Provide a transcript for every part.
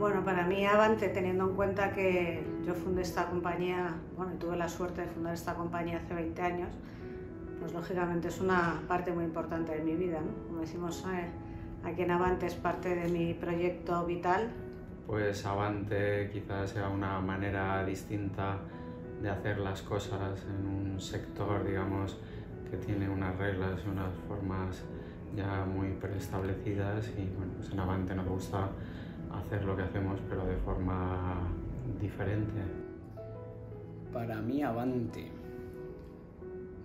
Bueno, para mí Avante, teniendo en cuenta que yo fundé esta compañía, bueno, tuve la suerte de fundar esta compañía hace 20 años, pues lógicamente es una parte muy importante de mi vida, ¿no? Como decimos eh, aquí en Avante, es parte de mi proyecto vital. Pues Avante quizás sea una manera distinta de hacer las cosas en un sector, digamos, que tiene unas reglas y unas formas ya muy preestablecidas y bueno, pues en Avante nos gusta hacer lo que hacemos pero de forma diferente. Para mí Avante.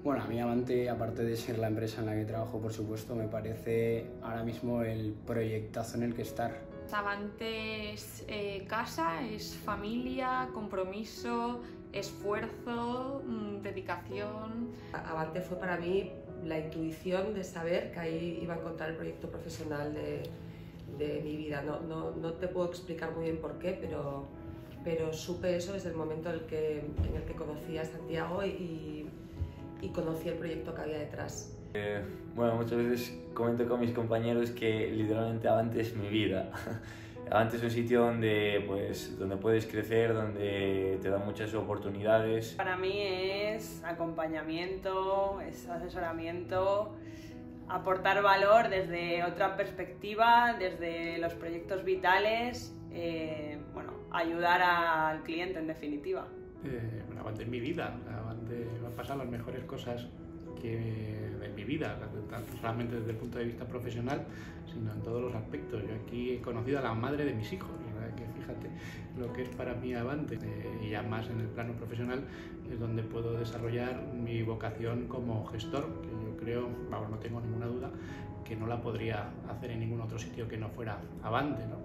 Bueno, a mí Avante, aparte de ser la empresa en la que trabajo, por supuesto, me parece ahora mismo el proyectazo en el que estar. Avante es eh, casa, es familia, compromiso, esfuerzo, mmm, dedicación. Avante fue para mí la intuición de saber que ahí iba a encontrar el proyecto profesional de, de mi vida. No, no, no, te puedo explicar muy bien por qué, pero, pero supe eso desde el momento en el que, en el que conocí a Santiago y, y conocí el proyecto que había detrás. Eh, bueno, muchas veces comento con mis compañeros que literalmente Avante es mi vida. Avante es un sitio donde, pues, donde puedes crecer, donde te dan muchas oportunidades. Para mí es acompañamiento, es asesoramiento, aportar valor desde otra perspectiva, desde los proyectos vitales, eh, bueno, ayudar al cliente en definitiva. Eh, Avante es mi vida, me han pasado las mejores cosas que de mi vida, tanto solamente desde el punto de vista profesional, sino en todos los aspectos. Yo aquí he conocido a la madre de mis hijos, fíjate lo que es para mí Avante, eh, y ya más en el plano profesional es donde puedo desarrollar mi vocación como gestor, que yo creo, vamos, no tengo ninguna duda, que no la podría hacer en ningún otro sitio que no fuera Avante. ¿no?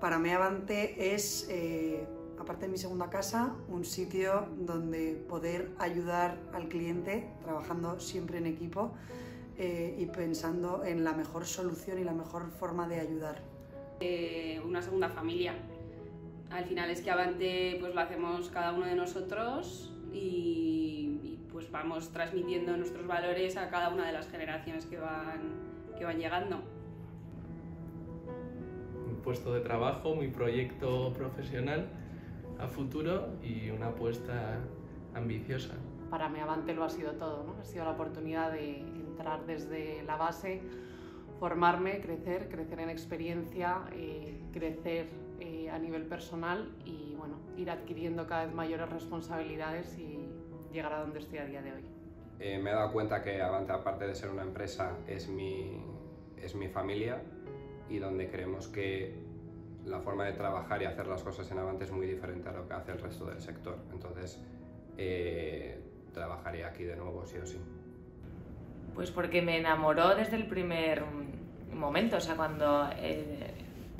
Para mí Avante es... Eh aparte de mi segunda casa, un sitio donde poder ayudar al cliente, trabajando siempre en equipo eh, y pensando en la mejor solución y la mejor forma de ayudar. Eh, una segunda familia. Al final es que Avante pues lo hacemos cada uno de nosotros y, y, pues vamos transmitiendo nuestros valores a cada una de las generaciones que van, que van llegando. Un puesto de trabajo, mi proyecto profesional a futuro y una apuesta ambiciosa. Para mí Avante lo ha sido todo, ¿no? ha sido la oportunidad de entrar desde la base, formarme, crecer, crecer en experiencia, eh, crecer eh, a nivel personal y bueno, ir adquiriendo cada vez mayores responsabilidades y llegar a donde estoy a día de hoy. Eh, me he dado cuenta que Avante, aparte de ser una empresa, es mi, es mi familia y donde creemos que la forma de trabajar y hacer las cosas en Avante es muy diferente a lo que hace el resto del sector. Entonces, eh, trabajaría aquí de nuevo, sí o sí. Pues porque me enamoró desde el primer momento, o sea, cuando eh,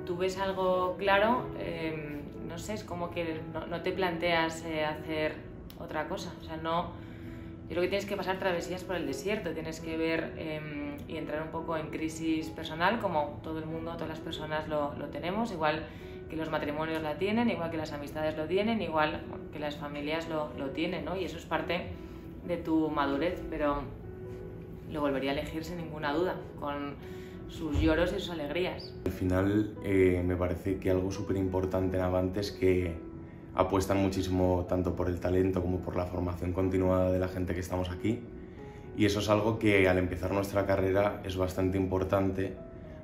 tú ves algo claro, eh, no sé, es como que no, te planteas eh, hacer otra cosa, o sea, no... Yo creo que tienes que pasar travesías por el desierto, tienes que ver eh, y entrar un poco en crisis personal, como todo el mundo, todas las personas lo, lo, tenemos, igual que los matrimonios la tienen, igual que las amistades lo tienen, igual que las familias lo, lo tienen, ¿no? Y eso es parte de tu madurez, pero lo volvería a elegir sin ninguna duda, con sus lloros y sus alegrías. Al final eh, me parece que algo súper importante en Avante es que apuestan muchísimo tanto por el talento como por la formación continuada de la gente que estamos aquí. Y eso es algo que al empezar nuestra carrera es bastante importante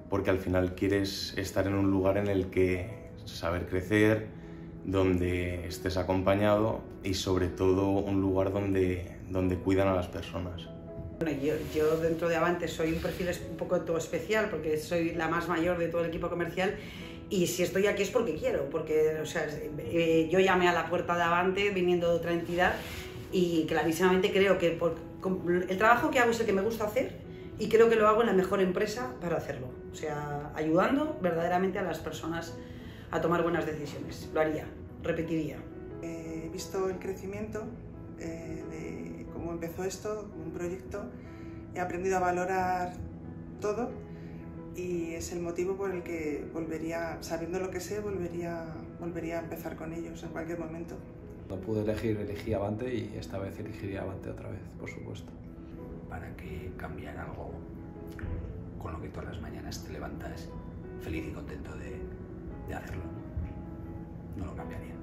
porque al final quieres estar en un lugar en el que saber crecer, donde estés acompañado y sobre todo un lugar donde, donde cuidan a las personas. Bueno, yo, yo, dentro de Avante soy un perfil un poco todo especial porque soy la más mayor de todo el equipo comercial y si estoy aquí es porque quiero, porque o sea, eh, yo llamé a la puerta de Avante viniendo de otra entidad y clarísimamente creo que por, el trabajo que hago es el que me gusta hacer y creo que lo hago en la mejor empresa para hacerlo. O sea, ayudando verdaderamente a las personas a tomar buenas decisiones. Lo haría, repetiría. He visto el crecimiento eh, de cómo empezó esto, como un proyecto. He aprendido a valorar todo y es el motivo por el que volvería, sabiendo lo que sé, volvería, volvería a empezar con ellos en cualquier momento. No pude elegir, elegí Avante y esta vez elegiría Avante otra vez, por supuesto. Para que cambiar algo con lo que todas las mañanas te levantas feliz y contento de, de hacerlo. no lo cambiaría.